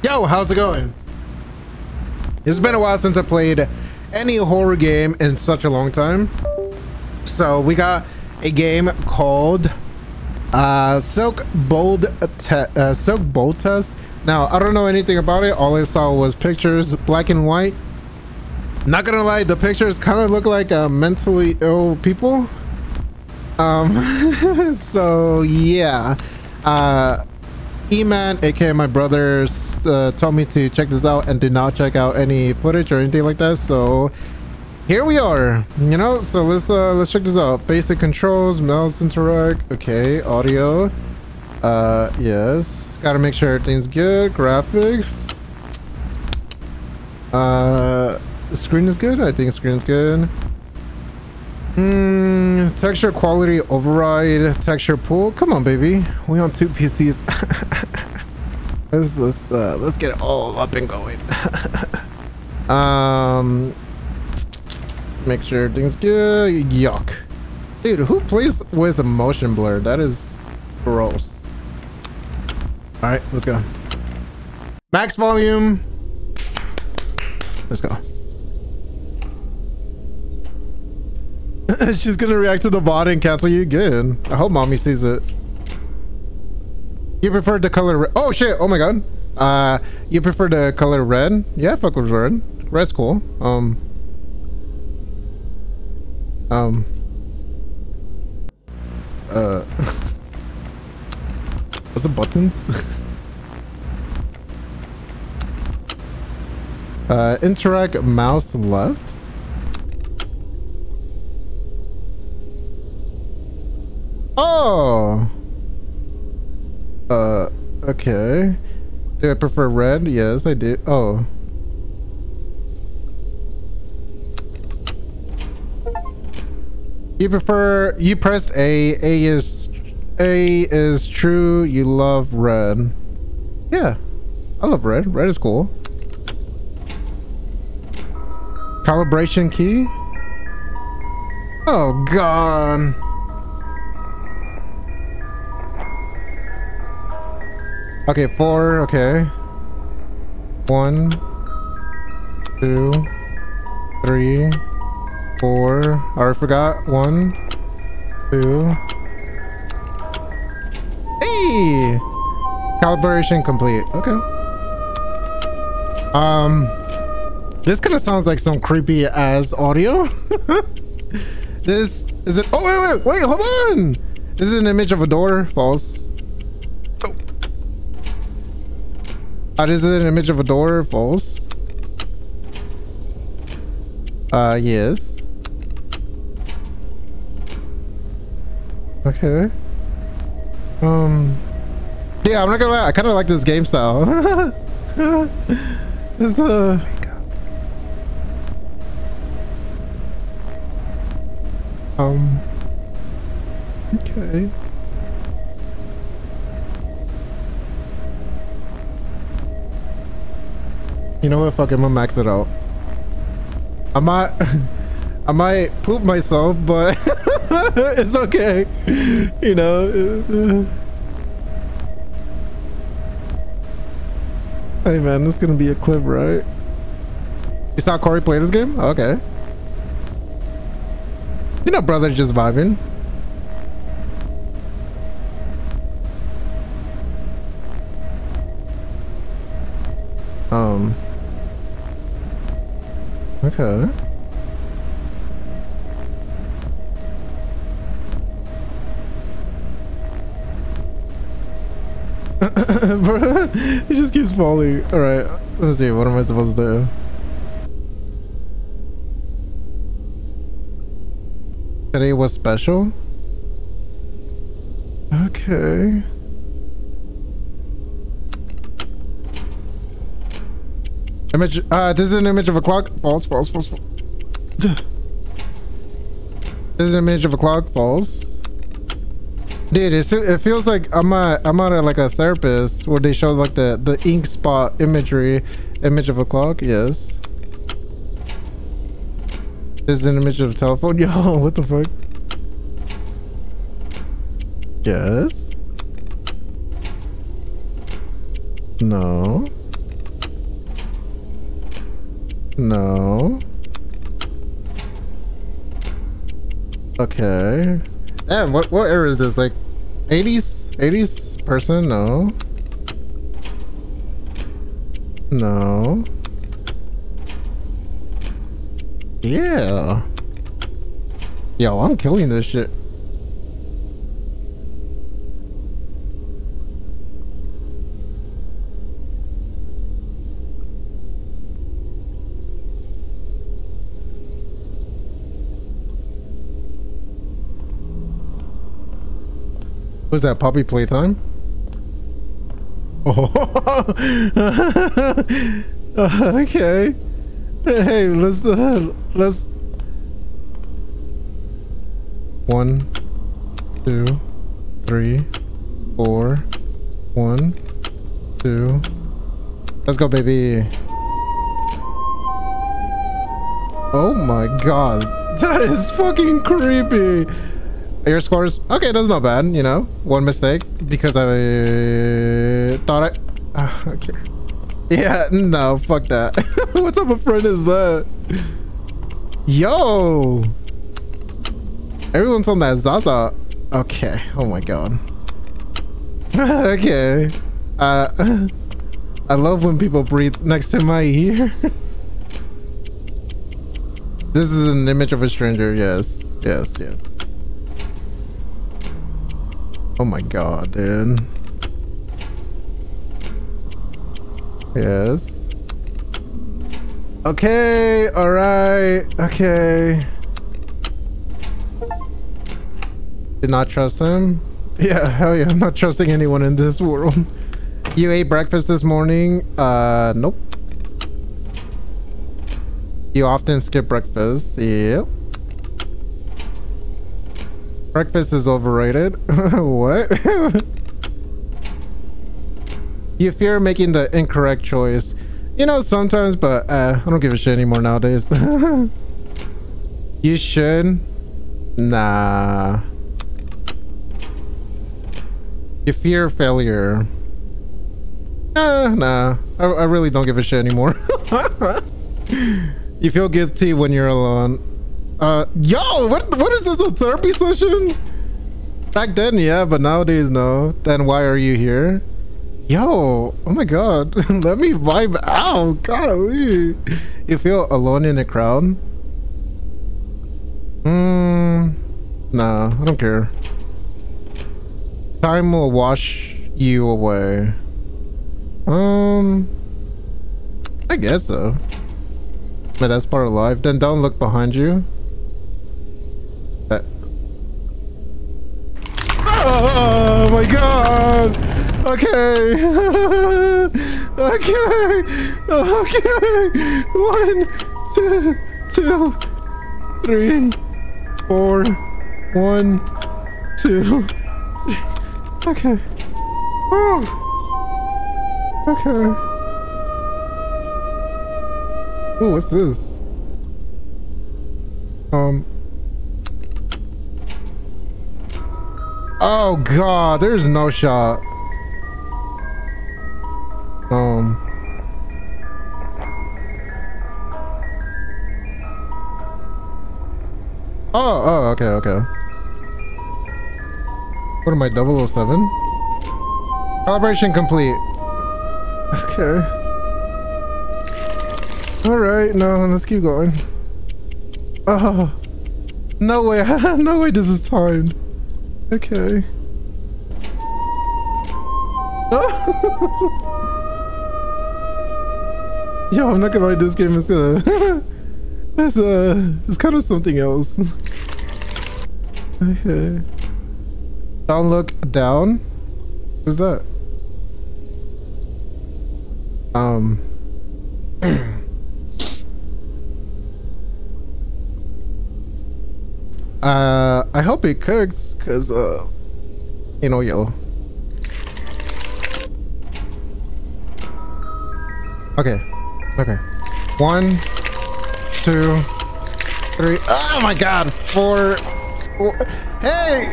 Yo, how's it going? It's been a while since I played any horror game in such a long time. So we got a game called uh, Silkbulb uh, Silkbulb Test. Now I don't know anything about it. All I saw was pictures, black and white. Not gonna lie, the pictures kind of look like uh, mentally ill people. Um, so yeah. Uh, E-Man, aka my brothers, uh, told me to check this out and did not check out any footage or anything like that. So here we are, you know. So let's uh, let's check this out. Basic controls, mouse interact. Okay, audio. Uh, yes. Got to make sure everything's good. Graphics. Uh, screen is good. I think screen is good. Hmm, texture quality override, texture pool. Come on, baby. We on two PCs. let's let's uh, let's get it all up and going. um, make sure everything's good. Yuck, dude. Who plays with a motion blur? That is gross. All right, let's go. Max volume. Let's go. She's gonna react to the bot and cancel you. Good. I hope mommy sees it. You prefer the color? Oh shit! Oh my god. Uh, you prefer the color red? Yeah, fuck with red. Red's cool. Um. Um. Uh. What's the buttons? uh, interact mouse left. Oh. Uh, okay. Do I prefer red? Yes, I do. Oh. You prefer, you pressed A, A is, A is true, you love red. Yeah, I love red, red is cool. Calibration key? Oh god. Okay, four, okay. One, two, three, four. I forgot. One, two. Hey! Calibration complete. Okay. Um, this kind of sounds like some creepy ass audio. this is it. Oh, wait, wait, wait, hold on. This is an image of a door. False. Uh, is it an image of a door? False. Uh, yes. Okay. Um. Yeah, I'm not gonna lie. I kind of like this game style. it's uh. Um. Okay. You know what? Fuck it, I'm gonna max it out. I might, I might poop myself, but it's okay. You know. Hey man, this is gonna be a clip, right? You saw Corey play this game? Okay. You know, brother's just vibing. Bro, he just keeps falling. Alright, let me see. What am I supposed to do? Today was special? Okay. Image, uh, this is an image of a clock. False, false, false, false. This is an image of a clock. False. Dude, it feels like I'm a, I'm at like a therapist where they show like the, the ink spot imagery. Image of a clock. Yes. This is an image of a telephone. Yo, what the fuck? Yes. No. No. Okay. Damn, what what era is this? Like 80s? 80s person? No. No. Yeah. Yo, I'm killing this shit. Was that Poppy Playtime? Oh, okay. Hey, let's uh, let's one, two, three, four, one, two. Let's go, baby. Oh my god, that is fucking creepy. Your scores? Okay, that's not bad, you know. One mistake because I thought I... Okay. Yeah, no, fuck that. what type of friend is that? Yo! Everyone's on that Zaza. Okay, oh my god. okay. Uh, I love when people breathe next to my ear. this is an image of a stranger, yes. Yes, yes. Oh my god, dude. Yes. Okay, alright, okay. Did not trust him? Yeah, hell yeah, I'm not trusting anyone in this world. You ate breakfast this morning? Uh, nope. You often skip breakfast? Yep. Breakfast is overrated. what? you fear making the incorrect choice. You know, sometimes, but uh, I don't give a shit anymore nowadays. you should. Nah. You fear failure. Nah, nah. I, I really don't give a shit anymore. you feel guilty when you're alone. Uh, yo, what what is this, a therapy session? Back then, yeah, but nowadays, no. Then why are you here? Yo, oh my god, let me vibe out, golly. You feel alone in a crowd? Hmm, nah, I don't care. Time will wash you away. Um, I guess so. But that's part of life. Then don't look behind you. Okay! okay! Okay! One, two, two, three, four, one, two. Okay. Oh! Okay. Oh, what's this? Um. Oh god, there's no shot. What am I, 007? Calibration complete. Okay. Alright, no, let's keep going. Oh. No way, no way this is timed. Okay. Yo, I'm not gonna lie, this game is gonna... it's, uh, it's kind of something else. okay. Down look down? Who's that? Um... Uh, I hope it cooks, cause uh, you know, yellow. Okay, okay. One, two, three. Oh my God, four. four. Hey,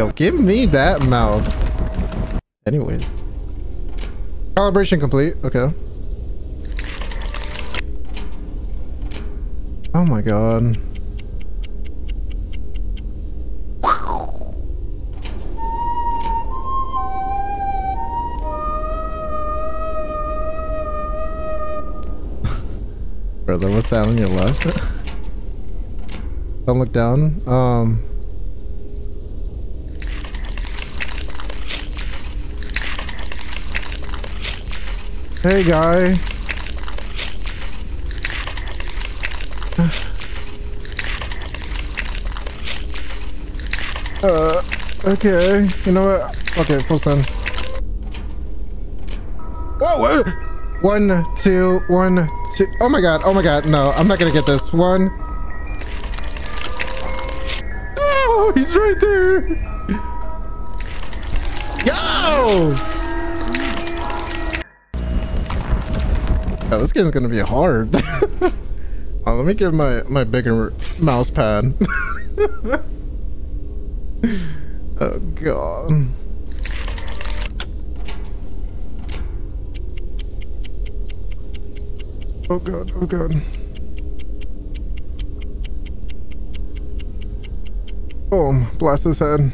Yo, give me that mouth. Anyways. Calibration complete. Okay. Oh my god. Brother, what's that on your left? Don't look down. Um... Hey, guy. Uh, okay. You know what? Okay, full send. Whoa, whoa! One, two, one, two. Oh my god, oh my god. No, I'm not gonna get this. One. Oh, he's right there. Yo! Game's gonna be hard. oh, let me give my, my bigger mouse pad. oh god. Oh god, oh god. Boom, blast his head.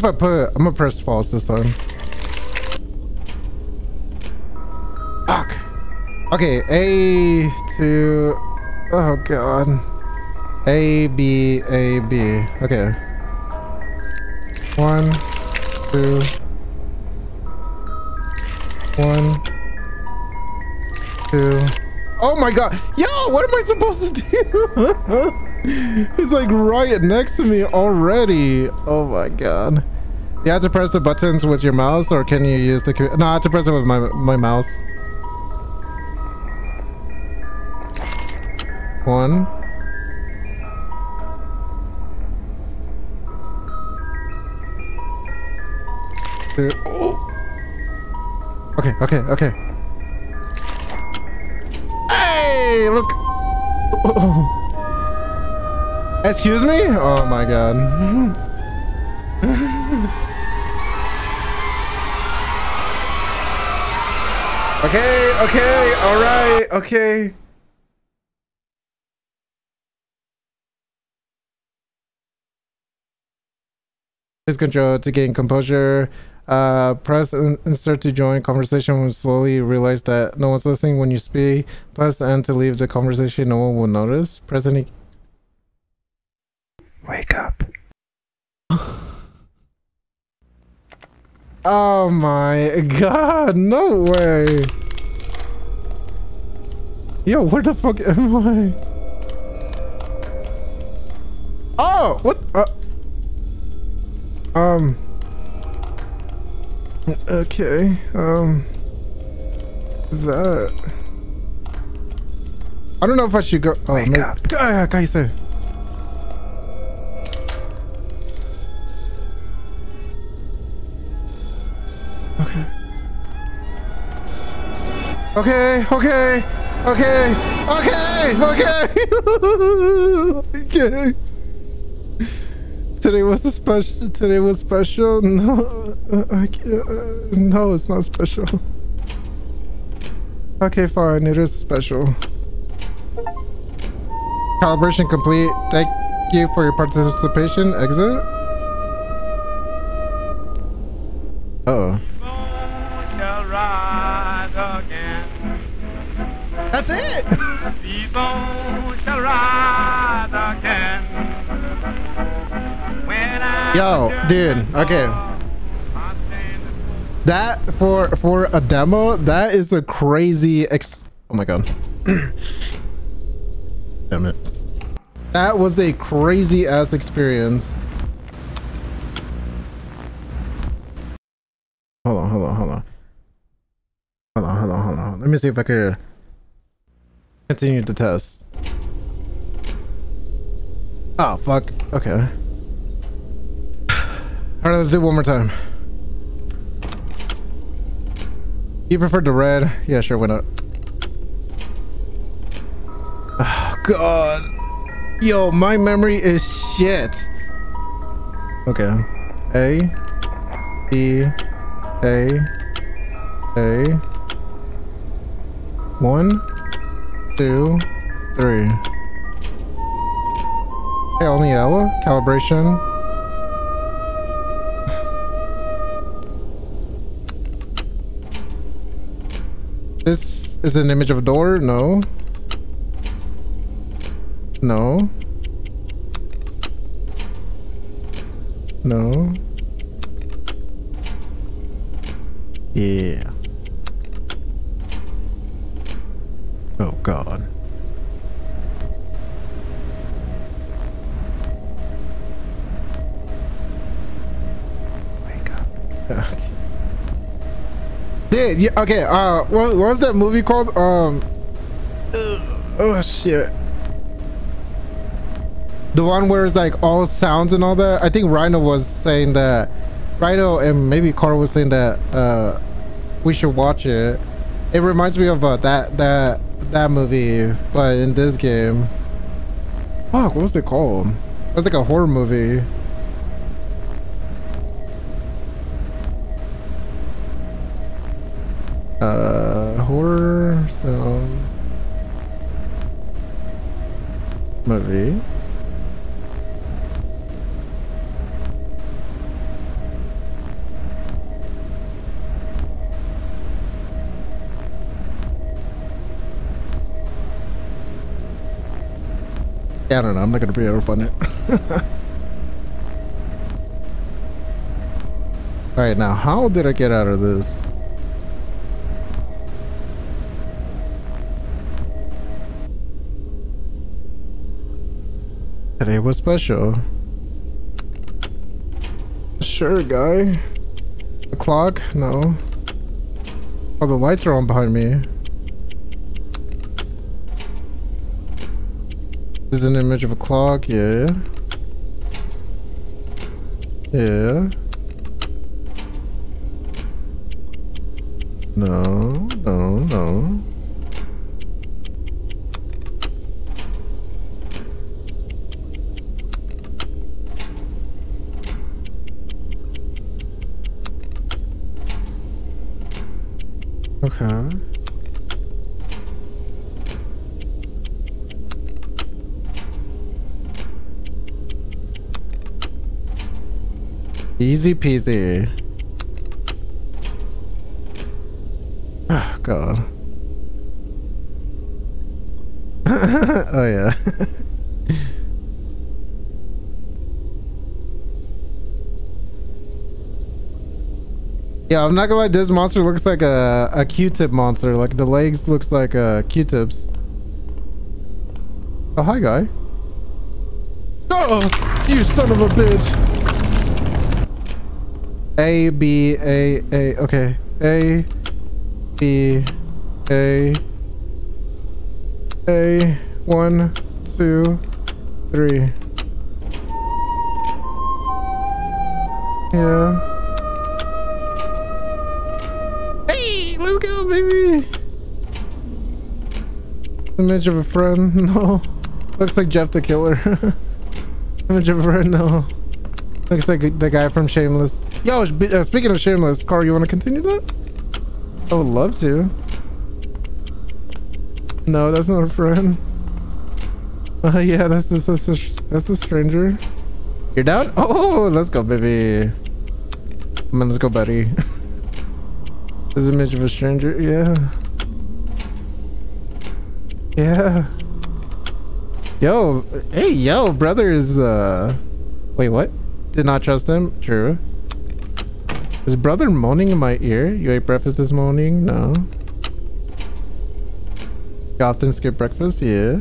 If I put, I'm gonna press false this time. Fuck. Okay, A to, oh god. A, B, A, B. Okay. One, two. One, two. Oh my god. Yo, what am I supposed to do? He's like right next to me already. Oh my god. You have to press the buttons with your mouse or can you use the... No, I have to press it with my, my mouse. One. Two. Oh. Okay, okay, okay. Excuse me? Oh my god. okay, okay, alright, okay. Please control to gain composure. Uh, press insert to join conversation will slowly realize that no one's listening when you speak. Press N to leave the conversation, no one will notice. Press any Wake up. oh my god, no way. Yo, where the fuck am I? Oh, what? Uh, um. Okay, um. Is that? I don't know if I should go. Oh, Wake maybe, up. Guy, say. Okay. Okay, okay, okay, okay, okay, okay. Today was a special. Today was special. No, uh, I can't, uh, no, it's not special. Okay, fine. It is special. Calibration complete. Thank you for your participation. Exit. Yo, dude. Okay. That for for a demo, that is a crazy ex. Oh my god. Damn it. That was a crazy ass experience. Hold on, hold on, hold on. Hold on, hold on, hold on. Let me see if I could continue the test. Oh, fuck. Okay. Alright, let's do it one more time. You preferred the red? Yeah, sure, why not? Oh, God. Yo, my memory is shit. Okay. A. B. A. A. One. Two. Three. Hey, only yellow? Calibration. This is an image of a door? No. No. No. Yeah. Oh god. Wake up. Okay. Dude, yeah, okay, uh, what, what was that movie called? Um, uh, oh shit. The one where it's like all sounds and all that. I think Rhino was saying that. Rhino and maybe Carl was saying that uh, we should watch it. It reminds me of uh, that that that movie, but in this game. Fuck, what was it called? It was like a horror movie. Uh, horror sound movie. I don't know. I'm not gonna be able to find it. All right, now how did I get out of this? Today was special. Sure, guy. The clock? No. Oh, the lights are on behind me. This is an image of a clock, yeah. Yeah. No, no, no. Okay. Easy peasy. Oh, God. oh, yeah. yeah, I'm not gonna lie, this monster looks like a, a Q-tip monster. Like, the legs looks like uh, Q-tips. Oh, hi, guy. Oh, you son of a bitch. A B A A okay. A B A A one two three. Yeah. Hey let's go baby. Image of a friend no. Looks like Jeff the killer. Image of a friend no. Looks like the guy from Shameless Yo, uh, speaking of Shameless, Carl, you want to continue that? I would love to. No, that's not a friend. Uh, yeah, that's just that's a, that's a stranger. You're down? Oh, let's go, baby. On, let's go, buddy. this image of a stranger. Yeah. Yeah. Yo, hey, yo, brothers. Uh, wait, what? Did not trust him. True. Is brother moaning in my ear? You ate breakfast this morning? No. You often skip breakfast? Yeah.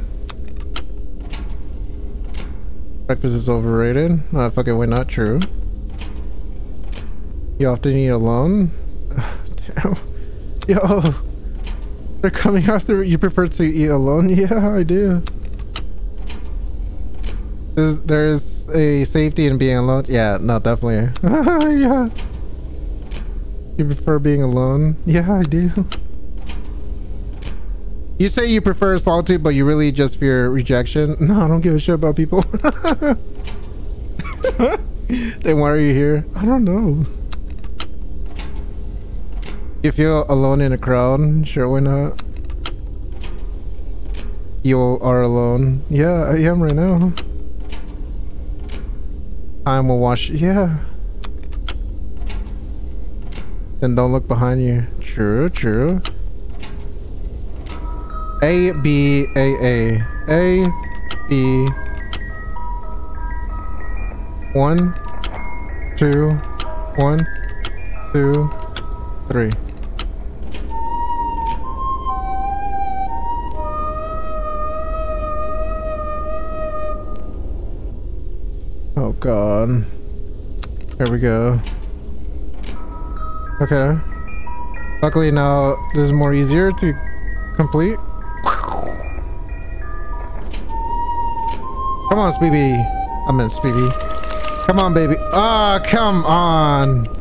Breakfast is overrated? Uh, fucking way not true. You often eat alone? Damn. Yo. They're coming after you prefer to eat alone? Yeah, I do. There's, there's a safety in being alone? Yeah, no, definitely. yeah. You prefer being alone? Yeah, I do. You say you prefer solitude, but you really just fear rejection. No, I don't give a shit about people. then why are you here? I don't know. You feel alone in a crowd? Sure, why not? You are alone. Yeah, I am right now. Time will wash. Yeah. Then don't look behind you. True, true. A B A A A B one two one two three. Oh god. There we go. Okay. Luckily now this is more easier to complete. Come on, Speedy. I meant Speedy. Come on, baby. Ah, oh, come on.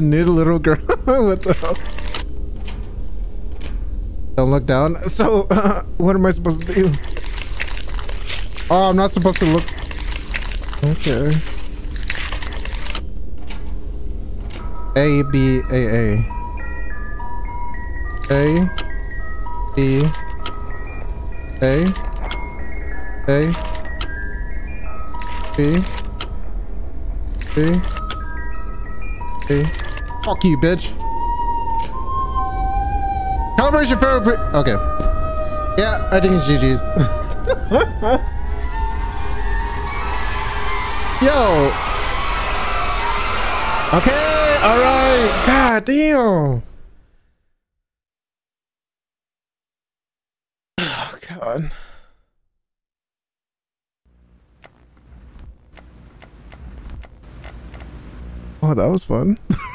The little girl? what the hell? Don't look down. So, uh, what am I supposed to do? Oh, I'm not supposed to look. Okay. A B A A. A B A A B B B. Fuck you, bitch. Calibration failed. Okay. Yeah, I think it's GG's. Yo. Okay. All right. God damn. Oh God. Oh, that was fun.